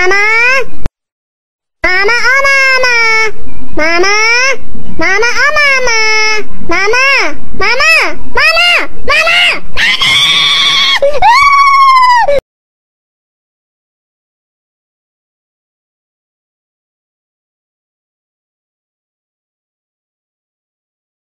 Mama. Mama, oh mama. Mama. Mama, oh mama.